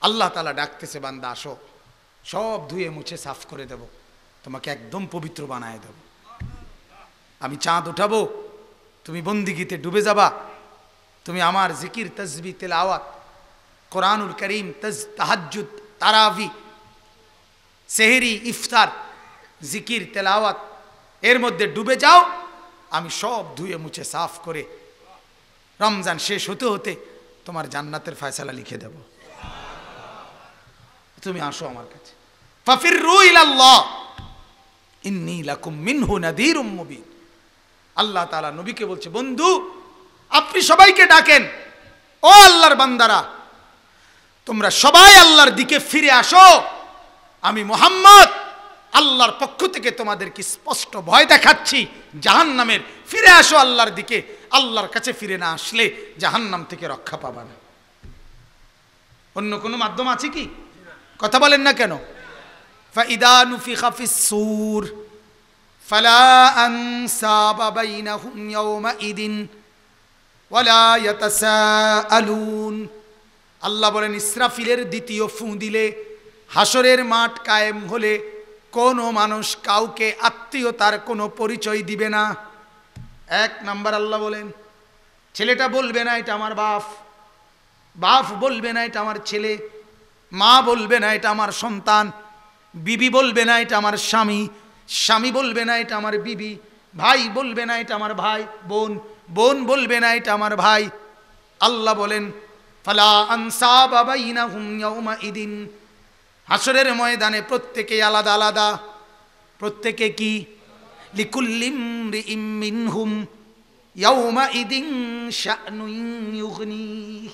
আল্লাহ তালা ডাকতেছে, বান্দা, আসো। সব ধুয়ে মুছে সাফ করে দেব। তোমাকে একদম পবিত্র বানায় দেব। আমি চাঁদ উঠাবো। তুমি বন্দিগিতে ডুবে যাবা। তুমি আমার জিকির তসবি তেলাওয়াত, কোরআনুল করিম, তজ তাহাজুদ তারাবি, সেহেরি, ইফতার, জিকির, তেলাওয়াত, এর মধ্যে ডুবে যাও। আমি সব ধুয়ে মুছে সাফ করে রমজান শেষ হতে হতে তোমার জান্নাতের ফয়সালা লিখে দেব। তুমি আসো আমার কাছে। আল্লাহ তাআলা নবীকে বলছে, বন্ধু, আপনি সবাইকে ডাকেন। ও আল্লাহর বান্দারা, তোমরা সবাই আল্লাহর দিকে ফিরে আসো। আমি মোহাম্মদ, আল্লাহর পক্ষ থেকে তোমাদেরকে স্পষ্ট ভয় দেখাচ্ছি। জাহান্নামের, ফিরে আসো আল্লাহর দিকে। আল্লাহর কাছে ফিরে না আসলে জাহান্নাম থেকে রক্ষা পাবা না। অন্য কোনো মাধ্যম আছে কি? কথা বলেন না কেন? ফাইদা সুর। ফালা ইদিন ওয়ালা আল্লাহ বলেন, ইসরাফিলের দ্বিতীয় ফু দিলে হাসরের মাঠ কায়েম হলে কোনো মানুষ কাউকে আত্মীয়তার কোনো পরিচয় দিবে না। এক নাম্বার আল্লাহ বলেন, ছেলেটা বলবে না এটা আমার বাফ বাফ বলবে না এটা আমার ছেলে। মা বলবে না, এটা আমার সন্তান। বিবি বলবে না, এটা আমার স্বামী। স্বামী বলবে না, এটা আমার বিবি। ভাই বলবে না, এটা আমার ভাই বোন। বোন বলবে না, এটা আমার ভাই। আল্লাহ বলেন, ফালা আনসা বাবাইনা হুম ইয়াউমা ইদিন হাসরের ময়দানে প্রত্যেকে আলাদা আলাদা। প্রত্যেকে কি? লিকুল্লিম মিনহুম। ইয়াউমা ইদিন শানুন ইউগনি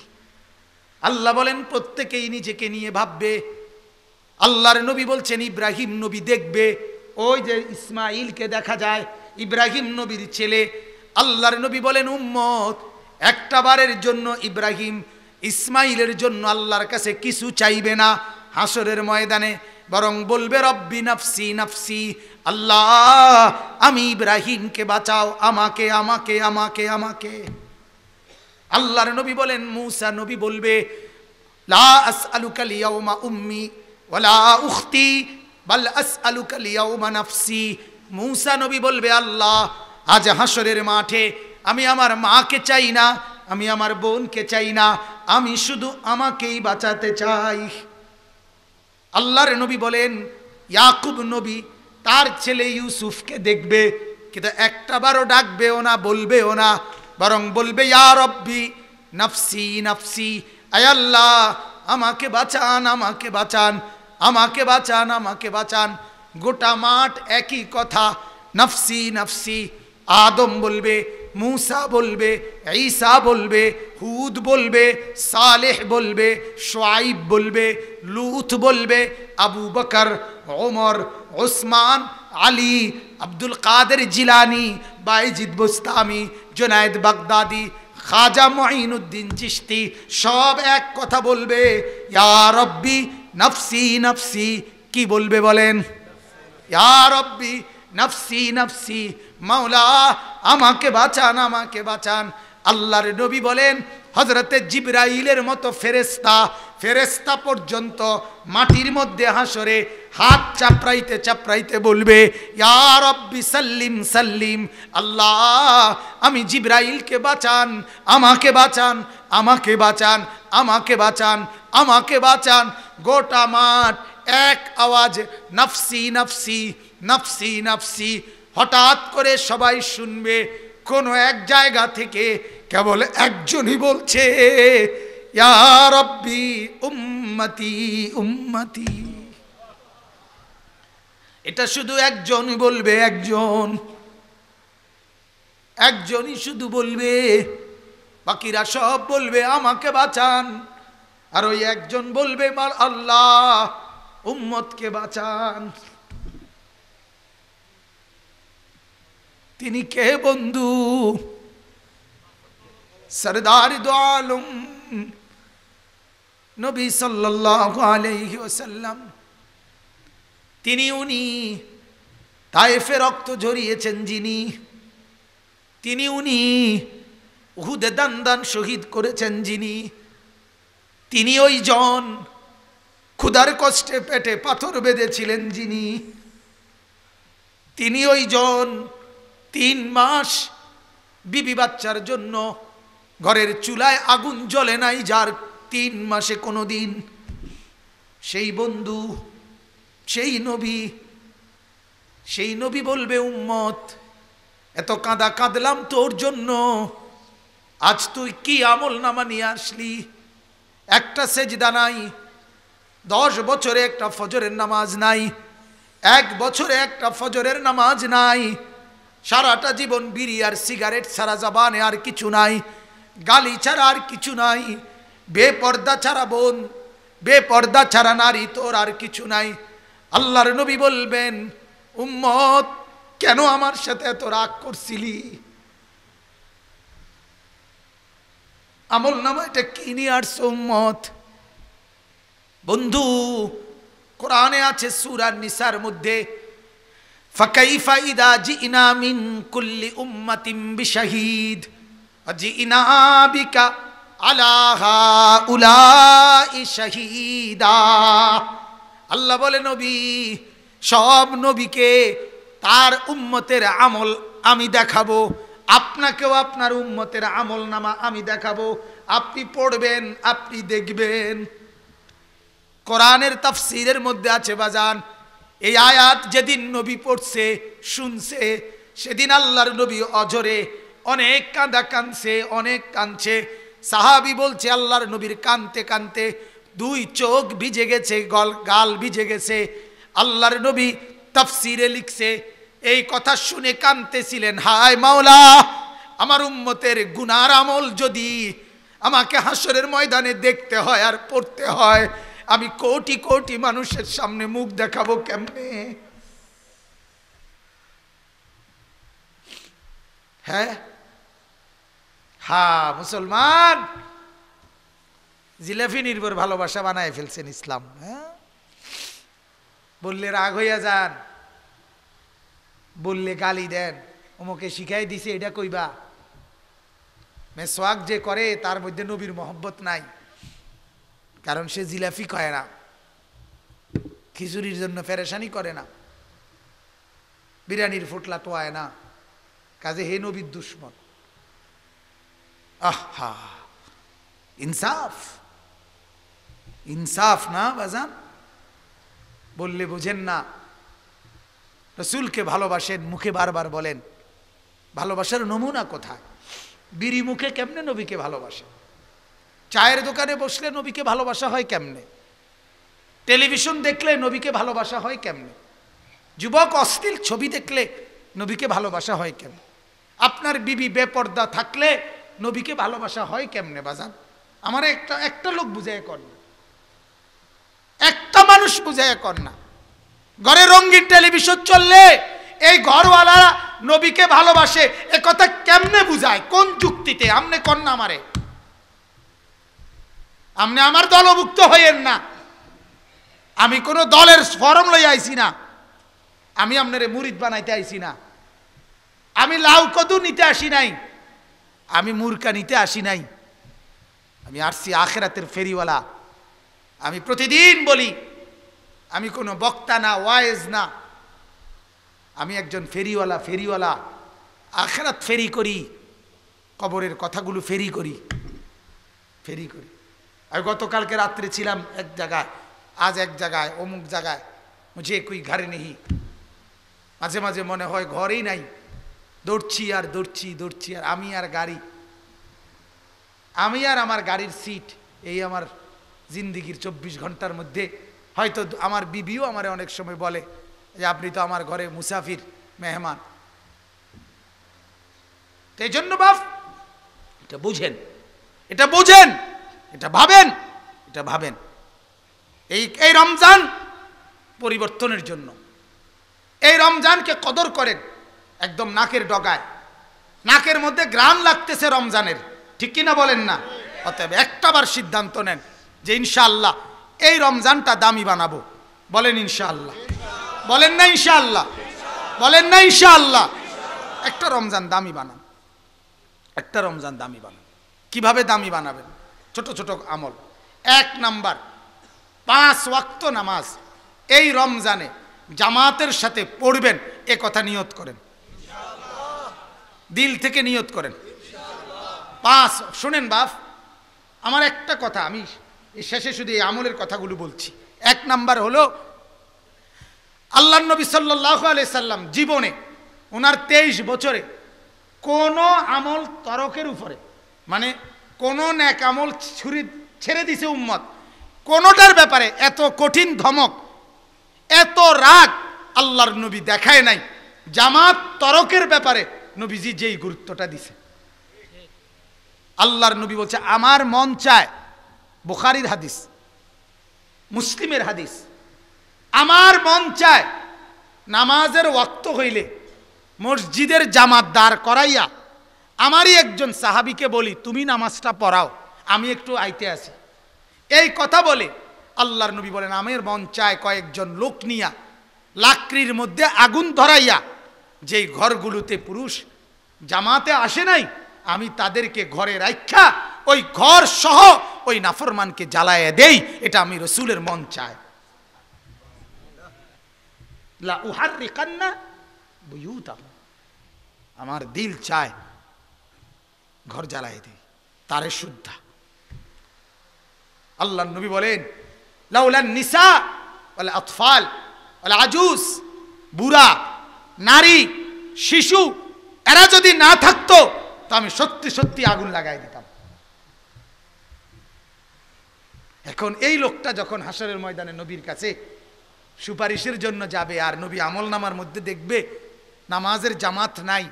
আল্লাহ বলেন, প্রত্যেকেই নিজেকে নিয়ে ভাববে। আল্লাহর নবী বলছেন, ইব্রাহিম নবী দেখবে। ওই যে ইসমাইলকে দেখা যায়, ইব্রাহিম নবীর ছেলে। আল্লাহর নবী বলেন, উম্মত, একটা বারের জন্য ইব্রাহিম, ইসমাইলের জন্য আল্লাহর কাছে কিছু চাইবে না। হাসরের ময়দানে বরং বলবে, রব্বি নাফসি নাফসি, আল্লাহ, আমি ইব্রাহিমকে বাঁচাও, আমাকে আমাকে আমাকে আমাকে। আল্লাহর নবী বলেন, মুসা নবী বলবে লা উম্মি নাফসি। নবী বলবে, আল্লাহ, আজ মাঠে আমি আমার মাকে চাই না, আমি আমার বোনকে চাই না, আমি শুধু আমাকেই বাঁচাতে চাই। আল্লাহর নবী বলেন, ইয়াকুব নবী তার ছেলে ইউসুফকে দেখবে, কিন্তু একটা বারও ডাকবেও না, বলবেও না, বরং বলবে, ইয়া রব্বি নাফসি নাফসি। আয়াল্লাহ আমাকে বাঁচান আমাকে বাঁচান আমাকে বাঁচান আমাকে বাঁচান গোটা মাঠ একই কথা নাফসি নাফসি আদম বলবে মুসা বলবে ঈসা বলবে হুদ বলবে সালেহ বলবে সোয়াইব বলবে লুথ বলবে Abu Bakr Omar Osman Ali Abdul কাদের জিলানি বাইজিদ বুস্তামি জোনায়েদ বাগদাদি খাজা মঈনুদ্দিন চিস্তি সব এক কথা বলবে। ইয়া রব্বি নফসি নফসি, কি বলবে বলেন? ইয়া রব্বি নফসি নফসি, মাওলা, আমাকে বাঁচান আমাকে বাঁচান। আল্লাহর নবী বলেন হজরতে জিব্রাইলের মতো ফেরেস্তা ফেরেস্তা পর্যন্ত মাটির মধ্যে হাসরে হাত চাপড়াইতে চাপড়াইতে বলবে, ইয়া রব্বি সাল্লিম সাল্লিম, আল্লাহ, আমি জিব্রাইলকে বাঁচান, আমাকে বাঁচান আমাকে বাঁচান আমাকে বাঁচান আমাকে বাঁচান। গোটা মাঠ এক আওয়াজ, নফসি নফসি নফসি নফসি। হঠাৎ করে সবাই শুনবে, কোনো এক জায়গা থেকে কেবল একজনই বলছে রব্বি উম্মতি উম্মতি। এটা শুধু একজনই বলবে, একজন। একজনই শুধু বলবে, বাকিরা সব বলবে, আমাকে বাঁচান। আর ওই একজন বলবে, মার আল্লাহ, উম্মতকে বাঁচান। তিনি কে বন্ধু? সরদার দোয়ালুম নবী সাল্লাল্লাহু আলাইহি ওয়াসাল্লাম তিনি উনি তায়েফে রক্ত ঝরিয়েছেন যিনি তিনি উনি উহুদে দান দান শহীদ করেছেন যিনি তিনি ওই জন ক্ষুধার কষ্টে পেটে পাথর বেঁধেছিলেন যিনি তিনি ওই জন তিন মাস বিবি বাচ্চার জন্য ঘরের চুলায় আগুন জ্বলে নাই যার তিন মাসে কোনো দিন সেই বন্ধু, সেই নবী সেই নবী বলবে, উম্মত, এত কাঁদা কাঁদলাম তোর জন্য। আজ তুই কি আমল নামা নিয়ে আসলি? একটা সেজদা নাই, দশ বছরে একটা ফজরের নামাজ নাই, এক বছরে একটা ফজরের নামাজ নাই। সারাটা জীবন বিড়ি আর সিগারেট ছাড়া জাবানে আর কিছু নাই। গালি ছাড়া আর কিছু নাই। বেপর্দা ছাড়া বোন, বেপর্দা ছাড়া নারী তোর আর কিছু নাই। আল্লাহর নবী বলবেন, উম্মত, কেন আমার সাথে এত রাগ করছিলি? আমল নামা এটা কিনি আর সোম্মত বন্ধু, কোরআনে আছে সুরার নিসার মধ্যে ফাকাইফা ইদা জি ইনামিন কুল্লি উম্মাতিম বিশাহিদ। জিনাবিকা আলাহা উলাই শাহিদা। আল্লাহ বলে, নবী, সব নবীকে তার উম্মতের আমল আমি দেখাবো। আপনাকেও আপনার উম্মতের আমল নামা আমি দেখাবো। আপনি পড়বেন, আপনি দেখবেন। কোরআনের তাফসিরের মধ্যে আছে, বাজান, এই আয়াত যেদিন নবী পড়ছে, শুনছে, সেদিন আল্লাহর নবী অজরে অনেক কাঁদা কাঁদছে, অনেক কাঁদছে। সাহাবি বলছে, আল্লাহর নবীর কানতে কানতে দুই চোখ ভিজে গেছে, গল, গাল ভিজে গেছে। আল্লাহর নবী তাফসিরে লিখছে, এই কথা শুনে কানতেছিলেন, হায় মাওলা, আমার উম্মতের গুনার আমল যদি আমাকে হাসরের ময়দানে দেখতে হয় আর পড়তে হয়, আমি কোটি কোটি মানুষের সামনে মুখ দেখাবো কেমনে? হ্যাঁ? হ্যাঁ মুসলমান। জিলাফি নির্ভর ভালোবাসা বানায় ফেলছেন ইসলাম হ্যাঁ? বললে রাগ হইয়া যান। বললে গালি দেন। ওমকে শিখাই দিছে, এটা কইবা? মেসোয়াক যে করে, তার মধ্যে নবীর মহব্বত নাই। কারণ সে জিলাফি কয় না। খিচুড়ির জন্য ফেরেশানি করে না। বিরিয়ানির ফুটলা তোয়ায় না। কাজে হে নবীর দুশ্মন। আহা ইনসাফ। ইনসাফ না বাজান? বললে বুঝেন না। রসুলকে ভালোবাসেন, মুখে বারবার বলেন, ভালোবাসার নমুনা কোথায়? বিড়ি মুখে কেমনে নবীকে ভালোবাসে? চায়ের দোকানে বসলে নবীকে ভালোবাসা হয় কেমনে? টেলিভিশন দেখলে নবীকে ভালোবাসা হয় কেমনে? যুবক অশ্লীল ছবি দেখলে নবীকে ভালোবাসা হয় কেমনে? আপনার বিবি বেপর্দা থাকলে নবীকে ভালোবাসা হয় কেমনে বাজান? আমার একটা একটা লোক বুঝায় কর না। একটা মানুষ বুঝায় কর না। ঘরে রঙিন টেলিভিশন চললে এই ঘরওয়ালা নবীকে ভালোবাসে, এ কথা কেমনে বুঝায়? কোন যুক্তিতে? আমনে কন্যা আমারে। আপনি আমার দলভুক্ত হইয়েন না। আমি কোনো দলের ফরম লই আইছি না। আমি আপনারে মুরিদ বানাইতে আইছি না। আমি লাউ কদু নিতে আসি নাই। আমি মুরকা নিতে আসি নাই। আমি আসছি আখেরাতের ফেরিওয়ালা। আমি প্রতিদিন বলি, আমি কোনো বক্তা না ওয়াইজ না। আমি একজন ফেরিওয়ালা ফেরিওয়ালা। আখেরাত ফেরি করি, কবরের কথাগুলো ফেরি করি ফেরি করি। আমি গতকালকে রাত্রে ছিলাম এক জায়গায়, আজ এক জায়গায়, অমুক জায়গায়, মুঝে কুই ঘরে নেই মাঝে মাঝে মনে হয় ঘরেই নাই। দৌড়ছি আর দৌড়ছি দৌড়ছি আর আমি আর গাড়ি। আমি আর আমার গাড়ির সিট এই আমার জিন্দিগির চব্বিশ ঘণ্টার মধ্যে। হয়তো আমার বিবিও আমার অনেক সময় বলে যে, আপনি তো আমার ঘরে মুসাফির, মেহমান। এই জন্য বাপ, এটা বুঝেন। এটা বুঝেন, এটা ভাবেন এটা ভাবেন। এই এই রমজান পরিবর্তনের জন্য। এই রমজানকে কদর করেন। একদম নাকের ডগায়। নাকের মধ্যে গ্রাম লাগতেছে রমজানের। ঠিক কিনা বলেন না? অতএব একটাবার সিদ্ধান্ত নেন যে ইনশাআল্লাহ এই রমজানটা দামি বানাবো। বলেন ইনশাআল্লাহ। বলেন না ইনশাআল্লাহ? বলেন না ইনশাআল্লাহ? একটা রমজান দামি বানান। একটা রমজান দামি বানান। কীভাবে দামি বানাবেন? ছোট ছোট আমল। এক নাম্বার, পাঁচ ওয়াক্ত নামাজ। এই রমজানে জামাতের সাথে পড়বেন, এ কথা নিয়ত করেন। দিল থেকে নিয়ত করেন। পাঁচ, শোনেন বাপ, আমার একটা কথা, আমি শেষে শুধু এই আমলের কথাগুলো বলছি। এক নাম্বার হলো, আল্লাহ নবী সাল্লাহ সাল্লাম জীবনে ওনার তেইশ বছরে কোনো আমল তরকের উপরে মানে কোনো ন্যাক আমল ছুরি ছেড়ে দিছে উম্মত, কোনোটার ব্যাপারে এত কঠিন ধমক, এত রাগ আল্লাহর নবী দেখায় নাই। জামাত তরকের ব্যাপারে নবীজি যেই গুরুত্বটা দিছে। আল্লাহর নবী বলছে, আমার মন চায় বুখারির হাদিস, মুসলিমের হাদিস। আমার মন চায় নামাজের ওয়াক্ত হইলে মসজিদের জামাত দাঁড় করাইয়া আমারই একজন সাহাবিকে বলি, তুমি নামাজটা পড়াও, আমি একটু আইতে আসি। এই কথা বলে আল্লাহর নবী বলেন, আমের মন চায় কয়েকজন লোক নিয়া লাকড়ির মধ্যে আগুন ধরাইয়া যেই ঘরগুলোতে পুরুষ জামাতে আসে নাই, আমি তাদেরকে ঘরে রাখা ওই ঘর সহ ওই নাফরমানকে জ্বালায় দেই, এটা আমি রসুলের মন চায়। আমার দিল চায় ঘর জ্বালায় দেই, তারে শুদ্ধা আল্লাহ নবী বলেন লাউলান নিসা বলে আতফাল বলে আজুস, বুড়া নারী, শিশু, এরা যদি না থাকতো, তো আমি সত্যি সত্যি আগুন লাগাই দিতাম। এখন এই লোকটা যখন হাসরের ময়দানে নবীর কাছে সুপারিশের জন্য যাবে, আর নবী আমল নামার মধ্যে দেখবে, নামাজের জামাত নাই,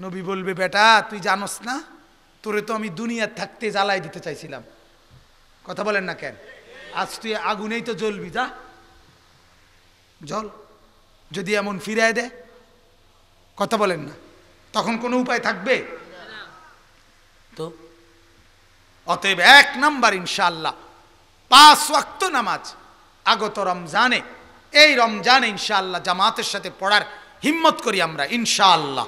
নবী বলবে, বেটা, তুই জানোস না? তোরে তো আমি দুনিয়ার থাকতে জ্বালাই দিতে চাইছিলাম। কথা বলেন না কেন? আজ তুই আগুনেই তো জ্বলবি, যা। জল যদি এমন ফিরায় দেয় কথা বলেন না। তখন কোনো উপায় থাকবে? তো? অতএব এক নাম্বার ইনশাআল্লাহ। পাঁচ ওয়াক্ত নামাজ আগত রমজানে এই রমজানে ইনশাআল্লাহ জামাতের সাথে পড়ার হিম্মত করি আমরা ইনশাআল্লাহ।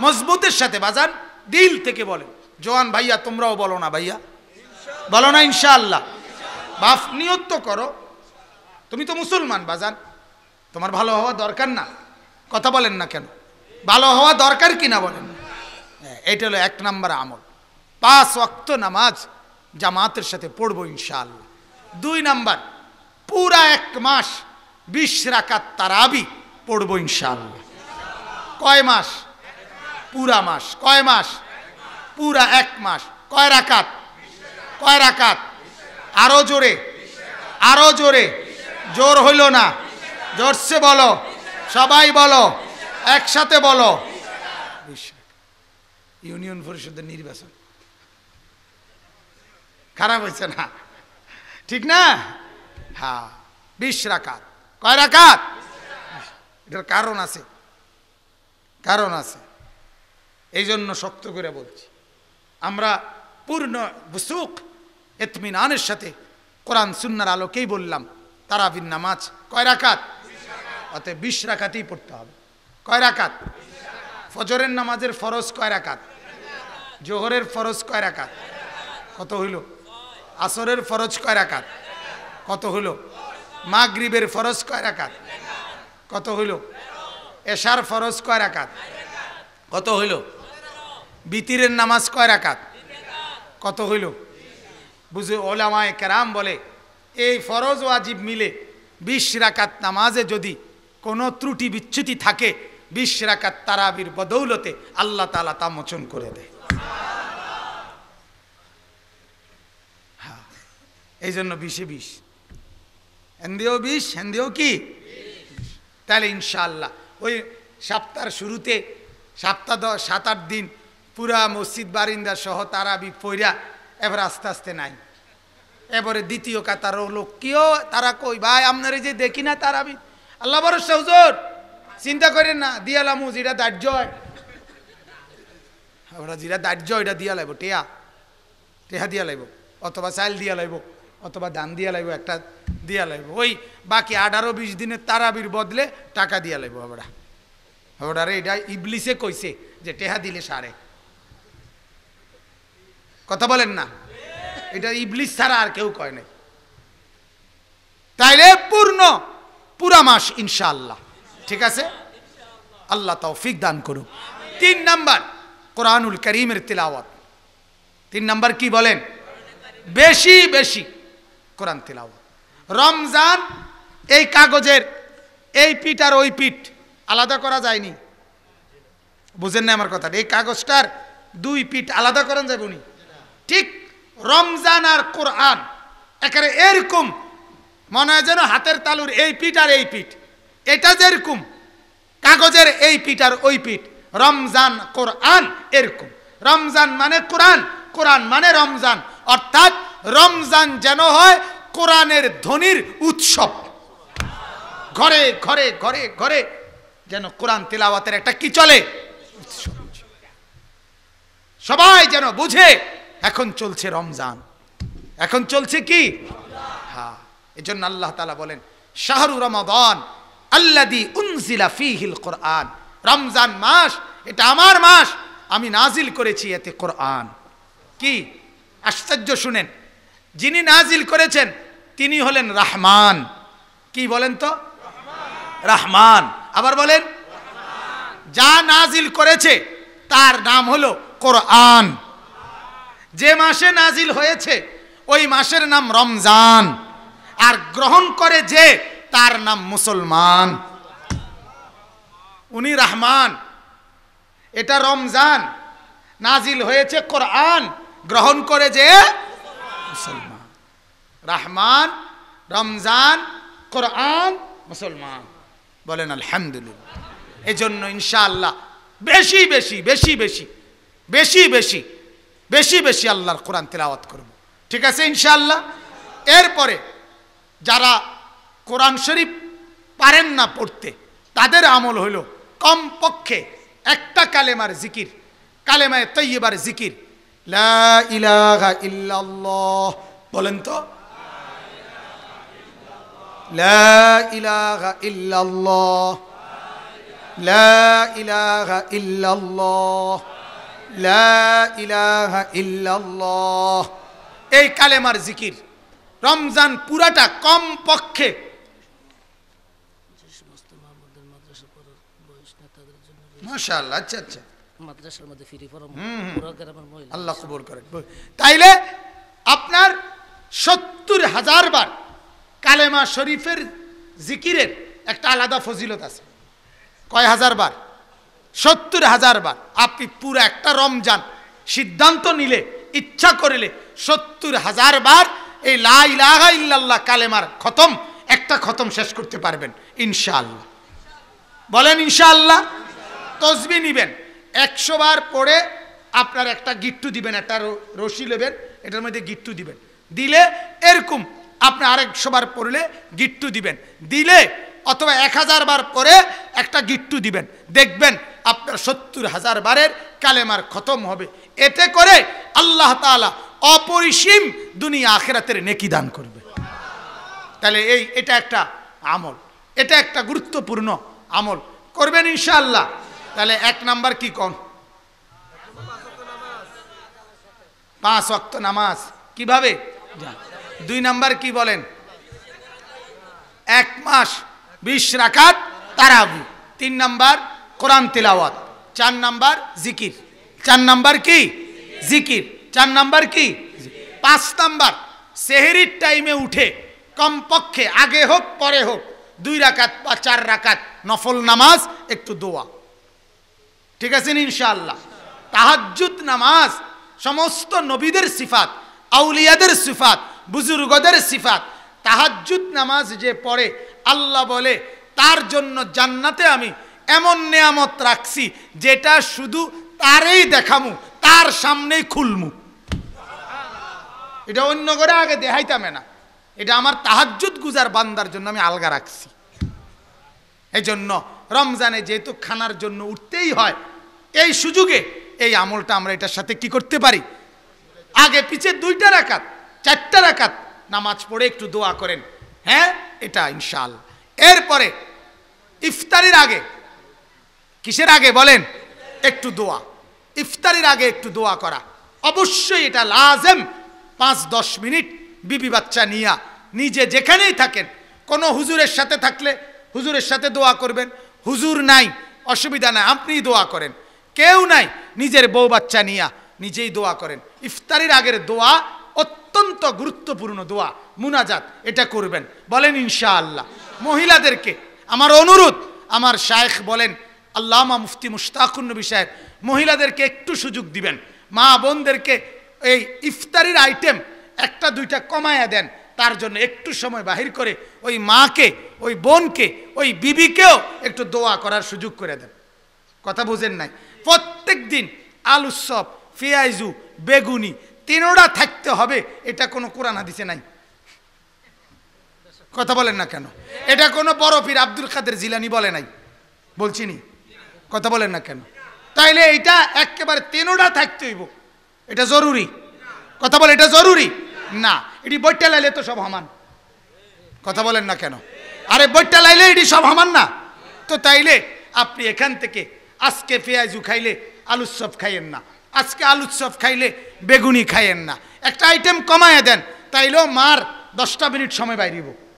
মজবুতের সাথে বাজান দিল থেকে বলেন। জোয়ান ভাইয়া তোমরাও বলো না ভাইয়া। বলো না ইনশাআল্লাহ। বাফ নিয়ত তো করো। তুমি তো মুসলমান বাজান। তোমার ভালো হওয়া দরকার না। কথা বলেন না কেন? ভালো হওয়া দরকার কি না বলেন? হ্যাঁ, এটা হলো এক নম্বর আমল। পাঁচ ওয়াক্ত নামাজ জামাতের সাথে পড়ব ইনশাআল্লাহ। দুই নাম্বার পুরা এক মাস বিশ রাকাত তারাবি পড়ব ইনশাআল্লাহ। কয় মাস? পুরা মাস। কয় মাস? পুরা এক মাস। কয় রাকাত? কয় রাকাত? আরও জোরে। আরও জোরে। জোর হইল না? জোরসে বলো। সবাই বলো। একসাথে বলো। ইউনিয়ন পরিষদের নির্বাচন। খারাপ হয়েছে না। ঠিক না? হ্যাঁ। বিশ রাকাত। কয় রাকাত? এটার কারণ আছে। কারণ আছে। এই জন্য শক্ত করে বলছি। আমরা পূর্ণ বুসুক এতমিনানের সাথে কোরআন সুন্নার আলোকেই বললাম তারাবিন নামাজ কয় রাকাত? অতএব বিশ রাকাতেই পড়তে হবে। কয় রাকাত? ফজরের নামাজের ফরজ কয় রাকাত? জোহরের ফরজ কয় রাকাত? কত হইল? আসরের ফরজ কয় রাকাত? কত হইল? মাগরিবের ফরজ কয় রাকাত? কত হইল? এশার ফরজ কয় রাকাত? কত হইল? বিতিরের নামাজ কয় রাকাত? কত হইল? বুঝে ওলামায় কেরাম বলে, এই ফরজ ওয়াজিব মিলে বিশ রাকাত নামাজে যদি কোনো ত্রুটি বিচ্যুতি থাকে বিশ রাকাত তারাবির বদৌলতে আল্লাহ তালা তা মোচন করে দেয়। হ্যাঁ এই জন্য বিশে বিশ। হেন্দিও বিশ, হেন্দিও কি? তাহলে ইনশাআল্লাহ ওই সপ্তাহের শুরুতে সপ্তাহ দশ সাত আট দিন পুরা মসজিদ বারিন্দা সহ তারাবি পইরা এবার আস্তে আস্তে নাই। এবারে দ্বিতীয় কাতার লোক কেউ তারা কই, ভাই, আপনারা যে দেখি না তারাবি, আল্লাহ ভরসা, হুজুর? চিন্তা করেন না দিয়ালামু যেটা দার্য ওরা যেটা দাহ্য, এটা দিয়া লাগবো টেয়া। টেহা দিয়া লাগবো অথবা চাল দিয়া লাগবো অথবা ধান দিয়া লাগবো একটা দিয়া লাগবো ওই বাকি আঠারো বিশ দিনের তারাবির বদলে টাকা দিয়া লাগবো আমরা ওটারে এটা ইবলিসে কইছে যে টেহা দিলে সারে। কথা বলেন না? এটা ইবলিস ছাড়া আর কেউ কয় নাই। তাইলে পূর্ণ, পুরা মাস ইনশাআল্লাহ। ঠিক আছে? আল্লাহ তৌফিক দান করুক। তিন নাম্বার, কোরআনুল করিমের তিলাওয়াত। তিন নাম্বার কি বলেন? বেশি বেশি কোরআন তিলাওয়াত। রমজান, এই কাগজের, এই পিঠ আর ওই পিঠ আলাদা করা যায়নি। বুঝেন না আমার কথা এই কাগজটার দুই পিঠ আলাদা করেন যাবে উনি। ঠিক রমজান আর কোরআন, একেবারে এরকম, মনে হয় যেন হাতের তালুর এই পিঠ আর এই পিঠ। এটা যেরকম, কাগজের এই পিঠ আর ওই পিঠ, রমজান কোরআন এরকম। রমজান মানে কোরআন কোরআন মানে রমজান। অর্থাৎ রমজান যেন হয় কোরআনের ধ্বনির উৎসব। ঘরে ঘরে ঘরে ঘরে যেন কোরআন তেলাওয়াতের একটা কি চলে? সবাই যেন বুঝে, এখন চলছে রমজান। এখন চলছে কি? হ্যাঁ এজন্য আল্লাহ তালা বলেন, শাহরু রমাদান আল্লাদি উনজিলা ফিহিল কোরআন। রমজান মাস, এটা আমার মাস, আমি নাজিল করেছি এতে কোরআন। কি? আশ্চর্য শুনেন। যিনি নাজিল করেছেন, তিনি হলেন রাহমান। কি বলেন তো? রাহমান। আবার বলেন, যা নাজিল করেছে, তার নাম হলো কোরআন। যে মাসে নাজিল হয়েছে, ওই মাসের নাম রমজান। আর গ্রহণ করে যে তার নাম মুসলমান। উনি রহমান। এটা রমজান। নাজিল হয়েছে কোরআন। গ্রহণ করে যে মুসলমান। রহমান, রমজান, কোরআন, মুসলমান। বলেন, আলহামদুলিল্লাহ। এই জন্য ইনশাআল্লাহ বেশি বেশি বেশি বেশি বেশি বেশি বেশি বেশি আল্লাহর কোরআন তেলাওয়াত করব। ঠিক আছে, ইনশাআল্লাহ? এরপরে যারা কোরআন শরীফ পারেন না পড়তে। তাদের আমল হলো কমপক্ষে একটা কালেমার জিকির, কালেমায় তৈবার জিকির। বলেন তো। এই কালেমার জিকির। রমজান পুরাটা কম পক্ষে যে সমস্ত মাহমুদের মাদ্রাসা পড়ার বয়স না তাদের জন্য মাশাআল্লাহ আচ্ছা আচ্ছা। মাদ্রাসার মধ্যে ফিরি পড়া। পুরো গ্রামের মহিলা। আল্লাহ কবুল করেন তাইলে আপনার সত্তর হাজার বার কালেমা শরীফের জিকিরের একটা আলাদা ফজিলত আছে। কয় হাজার বার? সত্তর হাজার বার। আপনি পুরো একটা রমজান সিদ্ধান্ত নিলে ইচ্ছা করিলে সত্তর হাজার বার এই লা ইলাহা ইল্লাল্লাহ কালেমার খতম একটা খতম শেষ করতে পারবেন ইনশাআল্লাহ। বলেন ইনশাআল্লাহ। তসবি নিবেন। একশো বার পড়ে আপনার একটা গিট্টু দিবেন, একটা রশি নেবেন, এটার মধ্যে গিট্টু দিবেন। দিলে এরকম আপনি আরেকশো বার পড়লে গিট্টু দিবেন। দিলে অথবা এক হাজার বার পরে একটা গিট্টু দিবেন। দেখবেন আপনার সত্তর হাজার বারের কালেমার খতম হবে। এতে করে আল্লাহ তাআলা অপরিসীম দুনিয়া আখেরাতের নেকি দান করবে। তাহলে এই, এটা একটা আমল। এটা একটা গুরুত্বপূর্ণ আমল। করবেন ইনশাআল্লাহ। তাহলে এক নাম্বার কি কন? পাঁচ অক্ত নামাজ। কীভাবে? দুই নাম্বার কি বলেন? এক মাস বিশ রাকাত তারাবি। তিন নাম্বার কোরআন তিলাওয়াত। চার নাম্বার জিকির। চার নাম্বার কি? জিকির। চার নাম্বার কি? পাঁচ নাম্বার সেহেরির টাইমে উঠে কমপক্ষে আগে হোক, পরে হোক, দুই রাকাত বা চার রাকাত নফল নামাজ, একটু দোয়া। ঠিক আছে ইনশাআল্লাহ? তাহাজ্জুদ নামাজ সমস্ত নবীদের সিফাত, আউলিয়াদের সিফাত, বুজুর্গদের সিফাত। তাহাজ্জুদ নামাজ যে পড়ে, আল্লাহ বলে, তার জন্য জান্নাতে আমি এমন নেয়ামত রাখছি, যেটা শুধু তারই দেখামু, তার সামনেই খুলমু। এটা অন্য করে আগে দেখাইতামে না। এটা আমার তাহাজ্জুদ গুজার বান্দার জন্য আমি আলগা রাখছি। এই জন্য রমজানে যেহেতু খানার জন্য উঠতেই হয়, এই সুযোগে এই আমলটা আমরা এটার সাথে কি করতে পারি? আগে পিছে দুইটা রাকাত, চারটা রাকাত নামাজ পড়ে একটু দোয়া করেন। হ্যাঁ এটা ইনশাল। এরপরে ইফতারির আগে, কিসের আগে বলেন? একটু দোয়া। ইফতারির আগে একটু দোয়া করা। অবশ্যই এটা লাজেম, পাঁচ দশ মিনিট বিবি বাচ্চা নিয়া, নিজে যেখানেই থাকেন, কোনো হুজুরের সাথে থাকলে হুজুরের সাথে দোয়া করবেন হুজুর নাই, অসুবিধা নাই আপনিই দোয়া করেন। কেউ নাই, নিজের বউ বাচ্চা নিয়া নিজেই দোয়া করেন। ইফতারির আগের দোয়া অত্যন্ত গুরুত্বপূর্ণ দোয়া, মুনাজাত, এটা করবেন। বলেন ইনশাআল্লাহ। মহিলাদেরকে আমার অনুরোধ, আমার শায়েখ বলেন, আল্লামা মুফতি মুশতাকুন নবী সাহেব, মহিলাদেরকে একটু সুযোগ দিবেন। মা বোনদেরকে এই ইফতারির আইটেম একটা দুইটা কমায়া দেন। তার জন্য একটু সময় বাহির করে ওই মাকে, ওই বোনকে, ওই বিবিকেও একটু দোয়া করার সুযোগ করে দেন। কথা বুঝেন নাই? প্রত্যেক দিন আলুসব পেঁয়াজু বেগুনি তিনোটা থাকতে হবে, এটা কোনো কোরআন হাদিসে নাই। কথা বলেন না কেন? এটা কোনো বড় পীর আব্দুল কাদের জিলানি বলে নাই। বলছি নি? কথা বলেন না কেন? তাইলে এটা একেবারে তিনোটা থাকতে হইব। এটা জরুরি? কথা বলে এটা জরুরি? না। এটি বইটা লাইলে তো সব হামান কথা বলেন না কেন? আরে বইটা লাইলে এটি সব হামান না? তো তাইলে আপনি এখান থেকে আজকে পেঁয়াজু খাইলে আলুর চপ খাইয়েন না। আজকে আলুর চপ খাইলে বেগুনি খাইয়েন না। একটা আইটেম কমায় দেন, তাইলেও মার দশটা মিনিট সময় বাইরিব।